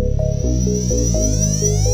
Música